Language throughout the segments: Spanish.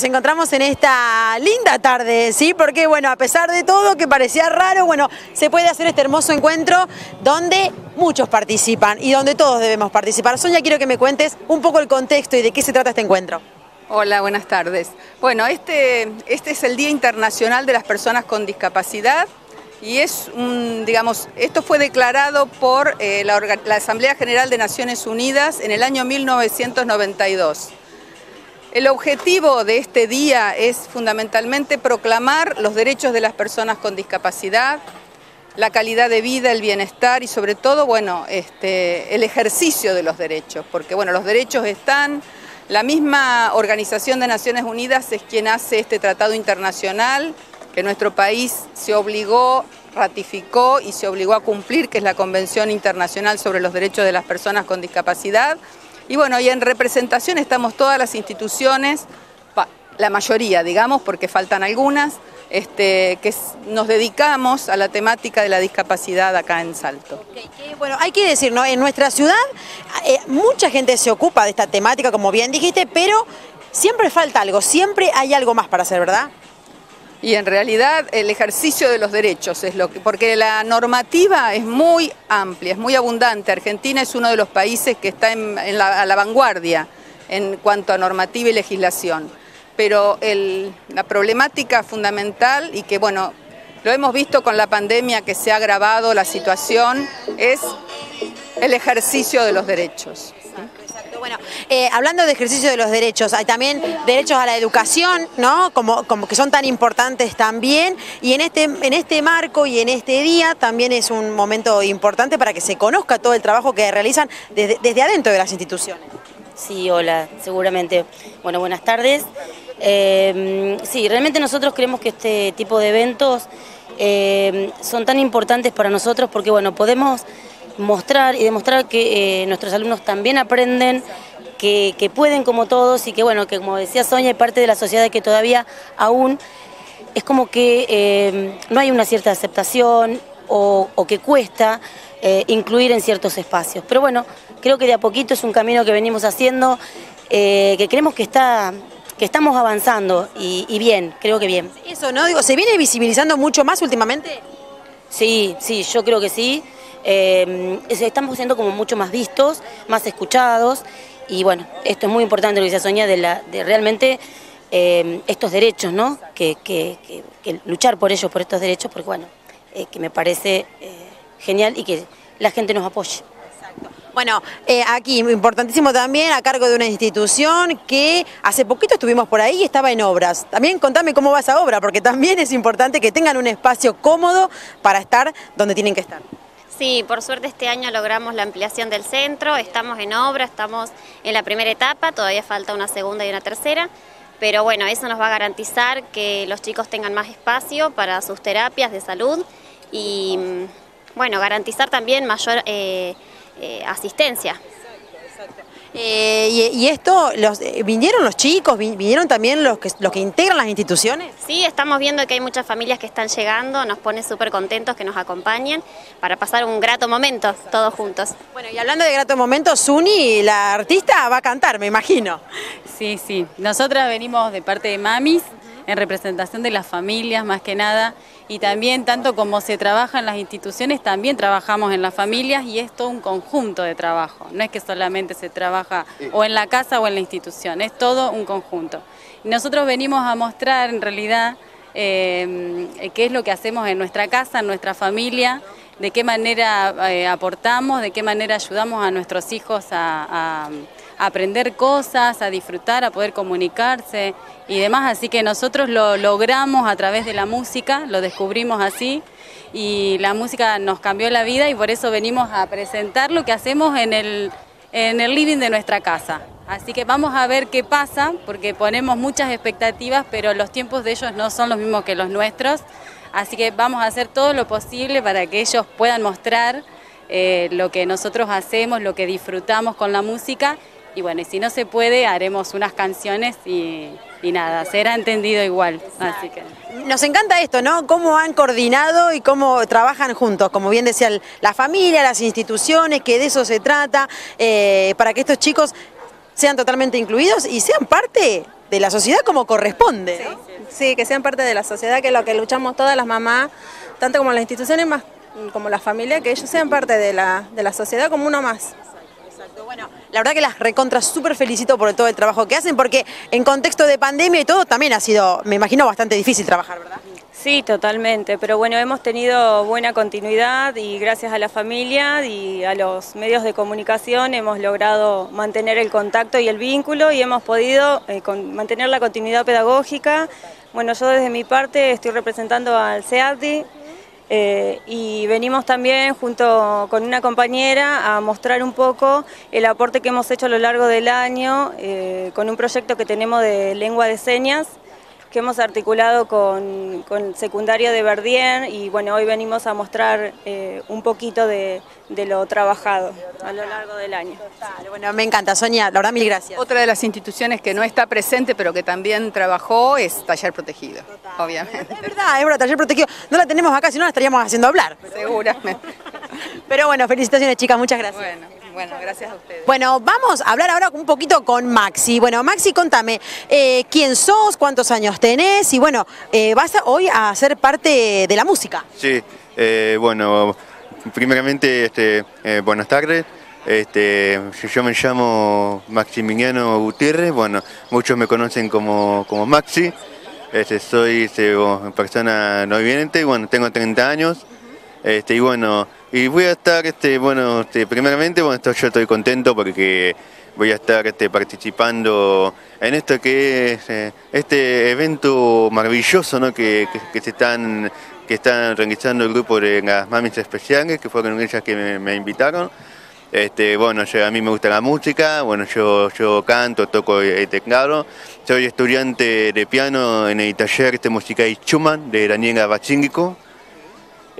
Nos encontramos en esta linda tarde, ¿sí? Porque, bueno, a pesar de todo que parecía raro, bueno, se puede hacer este hermoso encuentro donde muchos participan y donde todos debemos participar. Sonia, quiero que me cuentes un poco el contexto y de qué se trata este encuentro. Hola, buenas tardes. Bueno, este, este es el Día Internacional de las Personas con Discapacidad y es un, digamos, esto fue declarado por eh, la, la Asamblea General de Naciones Unidas en el año 1992. El objetivo de este día es fundamentalmente proclamar los derechos de las personas con discapacidad, la calidad de vida, el bienestar y sobre todo, bueno, este, el ejercicio de los derechos, porque bueno, los derechos están, la misma Organización de Naciones Unidas es quien hace este tratado internacional que nuestro país se obligó, ratificó y se obligó a cumplir, que es la Convención Internacional sobre los Derechos de las Personas con Discapacidad, y bueno, y en representación estamos todas las instituciones, la mayoría, digamos, porque faltan algunas, este, que nos dedicamos a la temática de la discapacidad acá en Salto. bueno, hay que decir, ¿no? En nuestra ciudad eh, mucha gente se ocupa de esta temática, como bien dijiste, pero siempre falta algo, siempre hay algo más para hacer, ¿verdad? Y en realidad el ejercicio de los derechos es lo que, porque la normativa es muy amplia, es muy abundante. Argentina es uno de los países que está en, la, a la vanguardia en cuanto a normativa y legislación. Pero la problemática fundamental y que bueno, lo hemos visto con la pandemia que se ha agravado la situación, es el ejercicio de los derechos. Bueno, eh, hablando de ejercicio de los derechos, hay también derechos a la educación, ¿no? Como, como que son tan importantes también. Y en este, en este marco y en este día también es un momento importante para que se conozca todo el trabajo que realizan desde, adentro de las instituciones. Sí, hola, seguramente. Bueno, buenas tardes. Eh, sí, realmente nosotros creemos que este tipo de eventos eh, son tan importantes para nosotros porque, bueno, podemos mostrar y demostrar que eh, nuestros alumnos también aprenden, que, pueden como todos y que bueno, que como decía Sonia, hay parte de la sociedad que todavía aún es como que eh, no hay una cierta aceptación o, que cuesta eh, incluir en ciertos espacios. Pero bueno, creo que de a poquito es un camino que venimos haciendo, que creemos que está que estamos avanzando y, y, bien, creo que bien. Eso, ¿no? Digo, ¿se viene visibilizando mucho más últimamente? Sí, sí, yo creo que sí. Eh, estamos siendo como mucho más vistos, más escuchados y bueno, esto es muy importante lo que dice Sonia de, la, de realmente eh, estos derechos, ¿no? Que, luchar por ellos, por estos derechos, porque bueno, eh, que me parece genial y que la gente nos apoye. Bueno, aquí importantísimo también a cargo de una institución que hace poquito estuvimos por ahí y estaba en obras. También contame cómo va esa obra, porque también es importante que tengan un espacio cómodo para estar donde tienen que estar. Sí, por suerte este año logramos la ampliación del centro, estamos en obra, estamos en la primera etapa, todavía falta una segunda y una tercera, pero bueno, eso nos va a garantizar que los chicos tengan más espacio para sus terapias de salud y mm, bueno, garantizar también mayor eh, eh, asistencia. Eh, y, esto, los, eh, ¿vinieron los chicos? ¿Vinieron también los que, los que integran las instituciones? Sí, estamos viendo que hay muchas familias que están llegando, nos pone súper contentos que nos acompañen para pasar un grato momento todos juntos. Bueno, y hablando de grato momento, Suni, la artista, va a cantar, me imagino. Sí, sí. Nosotras venimos de parte de Mamis, en representación de las familias más que nada. Y también tanto como se trabaja en las instituciones, también trabajamos en las familias y es todo un conjunto de trabajo, no es que solamente se trabaja o en la casa o en la institución, es todo un conjunto. Y nosotros venimos a mostrar en realidad eh, qué es lo que hacemos en nuestra casa, en nuestra familia, de qué manera eh, aportamos, de qué manera ayudamos a nuestros hijos a aprender cosas, a disfrutar, a poder comunicarse y demás. Así que nosotros lo logramos a través de la música, lo descubrimos así y la música nos cambió la vida y por eso venimos a presentar lo que hacemos en el, en el living de nuestra casa. Así que vamos a ver qué pasa, porque ponemos muchas expectativas, pero los tiempos de ellos no son los mismos que los nuestros. Así que vamos a hacer todo lo posible para que ellos puedan mostrar eh, lo que nosotros hacemos, lo que disfrutamos con la música y bueno, y si no se puede, haremos unas canciones y, nada, será entendido igual. Así que... Nos encanta esto, ¿no? Cómo han coordinado y cómo trabajan juntos, como bien decía la familia, las instituciones, que de eso se trata, eh, para que estos chicos sean totalmente incluidos y sean parte de la sociedad como corresponde. ¿no? Sí, que sean parte de la sociedad, que es lo que luchamos todas las mamás, tanto como las instituciones más como la familia, que ellos sean parte de la, de la sociedad como uno más. Exacto, bueno, la verdad que las recontras súper felicito por todo el trabajo que hacen, porque en contexto de pandemia y todo también ha sido, me imagino, bastante difícil trabajar, ¿verdad? Sí, totalmente, pero bueno, hemos tenido buena continuidad y gracias a la familia y a los medios de comunicación hemos logrado mantener el contacto y el vínculo y hemos podido eh, con, mantener la continuidad pedagógica. Bueno, yo desde mi parte estoy representando al CEADI, eh, y venimos también junto con una compañera a mostrar un poco el aporte que hemos hecho a lo largo del año eh, con un proyecto que tenemos de lengua de señas que hemos articulado con, con secundario de Verdien y bueno, hoy venimos a mostrar eh, un poquito de, de, lo trabajado a lo largo del año. Total, bueno, me encanta, Sonia, la verdad mil gracias. Otra de las instituciones que no está presente pero que también trabajó es Taller Protegido, Total. obviamente. Es verdad, es verdad, Taller Protegido, no la tenemos acá, si no la estaríamos haciendo hablar. Seguramente. Pero bueno, felicitaciones chicas, muchas gracias. Bueno. Bueno, gracias a ustedes. Bueno, vamos a hablar ahora un poquito con Maxi. Bueno, Maxi, contame, eh, ¿quién sos? ¿Cuántos años tenés? Y bueno, eh, vas a, hoy a ser parte de la música. Sí, eh, bueno, primeramente, este, eh, buenas tardes. Este, yo me llamo Maximiliano Gutiérrez, bueno, muchos me conocen como, como Maxi. Este, soy este, persona no viviente, bueno, tengo 30 años. Este, y bueno, y voy a estar, este, bueno, este, primeramente, bueno, esto, yo estoy contento porque voy a estar este, participando en esto que es eh, este evento maravilloso ¿no? que, que, se están, que están realizando el grupo de las mamis especiales, que fueron ellas que me, invitaron. Este, bueno, a mí me gusta la música, bueno, yo, yo canto, toco el teclado, soy estudiante de piano en el taller este musical Schumann de Daniela Bachíngico.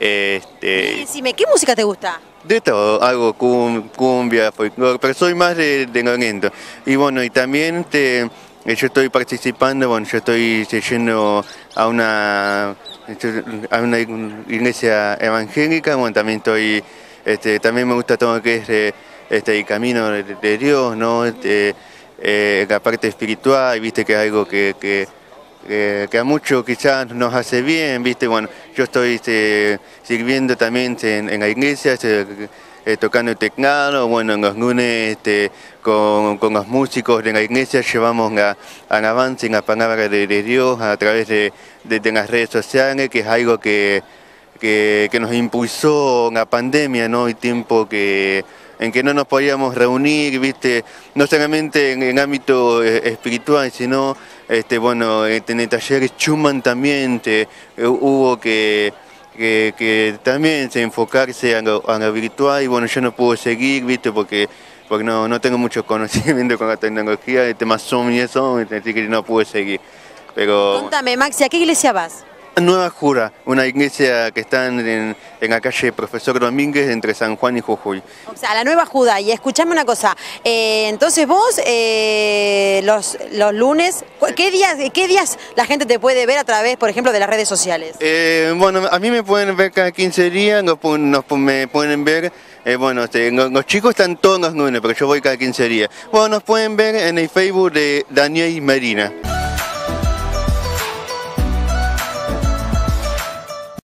Este, Decime, ¿qué música te gusta? De todo, algo cumbia, folclore, pero soy más de, de. Y bueno, y también este, yo estoy participando, bueno, yo estoy yendo a una, a una iglesia evangélica, bueno, también estoy, este, también me gusta todo lo que es este, el camino de, de Dios, ¿no? Este, eh, la parte espiritual, viste que es algo que, que eh, que a muchos quizás nos hace bien, ¿viste? Bueno, yo estoy este, sirviendo también en, en la iglesia, este, eh, tocando el teclado, bueno, en los lunes este, con, con, los músicos de la iglesia llevamos la alabanza y la palabra de, Dios a través de, de, las redes sociales, que es algo que, que, nos impulsó la pandemia, ¿no? El tiempo que en que no nos podíamos reunir, viste, no solamente en ámbito eh, espiritual, sino este, bueno, en el taller Schumann también te, eh, hubo que, que, también se enfocarse a lo, virtual y bueno, yo no pude seguir, viste, porque, porque no, no tengo mucho conocimiento con la tecnología, el tema Zoom y eso, así que no pude seguir. Pero... Contame, Maxi, ¿a qué iglesia vas? Nueva Jura, una iglesia que está en, en, la calle Profesor Domínguez entre San Juan y Jujuy. O sea, la Nueva Judá. Y escuchame una cosa, eh, entonces vos eh, los, los lunes, ¿qué días, ¿qué días la gente te puede ver a través, por ejemplo, de las redes sociales? Eh, bueno, a mí me pueden ver cada 15 días, nos, nos me pueden ver bueno, este, los, los, chicos están todos los lunes, pero yo voy cada 15 días. Bueno, nos pueden ver en el Facebook de Daniel Marina.